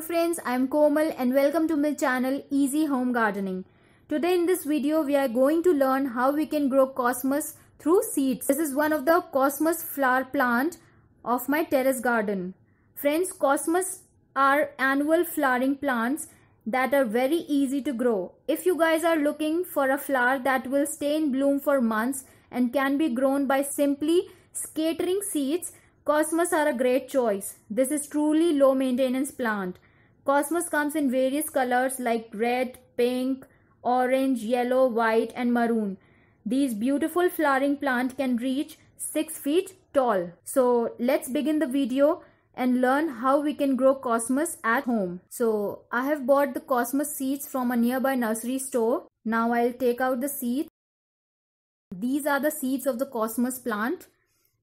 Friends, I am Komal and welcome to my channel Easy Home Gardening. Today in this video we are going to learn how we can grow cosmos through seeds. This is one of the cosmos flower plant of my terrace garden. Friends, cosmos are annual flowering plants that are very easy to grow. If you guys are looking for a flower that will stay in bloom for months and can be grown by simply scattering seeds, Cosmos are a great choice. This is truly low maintenance plant. Cosmos comes in various colors like red, pink, orange, yellow, white and maroon. These beautiful flowering plant can reach 6 feet tall. So let's begin the video and learn how we can grow cosmos at home. So I have bought the cosmos seeds from a nearby nursery store. Now I'll take out the seeds. These are the seeds of the cosmos plant.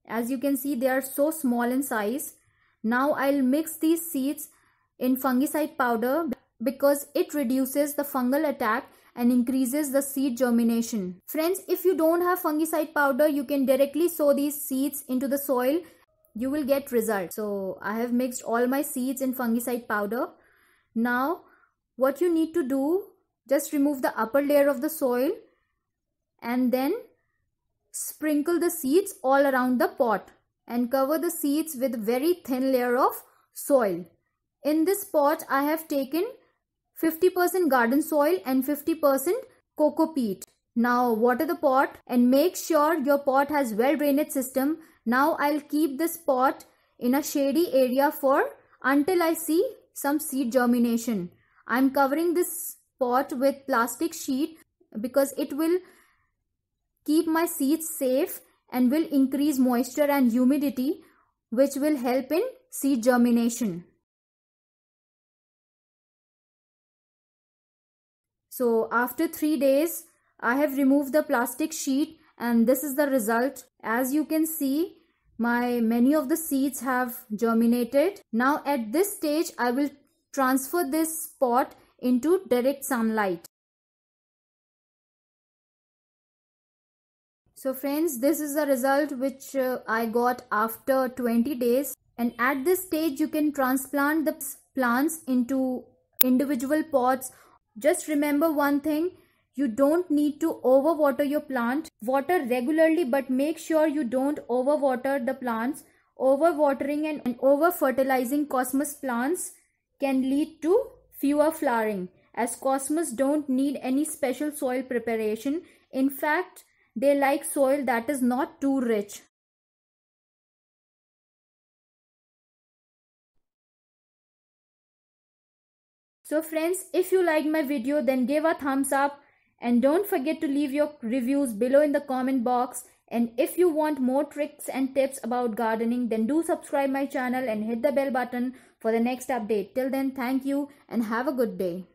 As you can see, they are so small in size. Now I'll mix these seeds in fungicide powder because it reduces the fungal attack and increases the seed germination. Friends, if you don't have fungicide powder, you can directly sow these seeds into the soil. You will get results. So I have mixed all my seeds in fungicide powder. Now what you need to do, just remove the upper layer of the soil and then Sprinkle the seeds all around the pot and cover the seeds with very thin layer of soil. In this pot, I have taken 50% garden soil and 50% coco peat. Now water the pot and make sure your pot has well drainage system. Now I'll keep this pot in a shady area for until I see some seed germination. I'm covering this pot with plastic sheet because it will keep my seeds safe and will increase moisture and humidity which will help in seed germination. So after 3 days I have removed the plastic sheet and this is the result. As you can see my many of the seeds have germinated. Now at this stage I will transfer this pot into direct sunlight. So friends, this is the result which uh, I got after 20 days. And at this stage, you can transplant the plants into individual pots. Just remember one thing, you don't need to overwater your plant. Water regularly, but make sure you don't overwater the plants. Overwatering and, and over-fertilizing cosmos plants can lead to fewer flowering as cosmos don't need any special soil preparation. In fact, they like soil that is not too rich. So friends, if you liked my video then give a thumbs up and don't forget to leave your reviews below in the comment box and if you want more tricks and tips about gardening then do subscribe my channel and hit the bell button for the next update. Till then thank you and have a good day.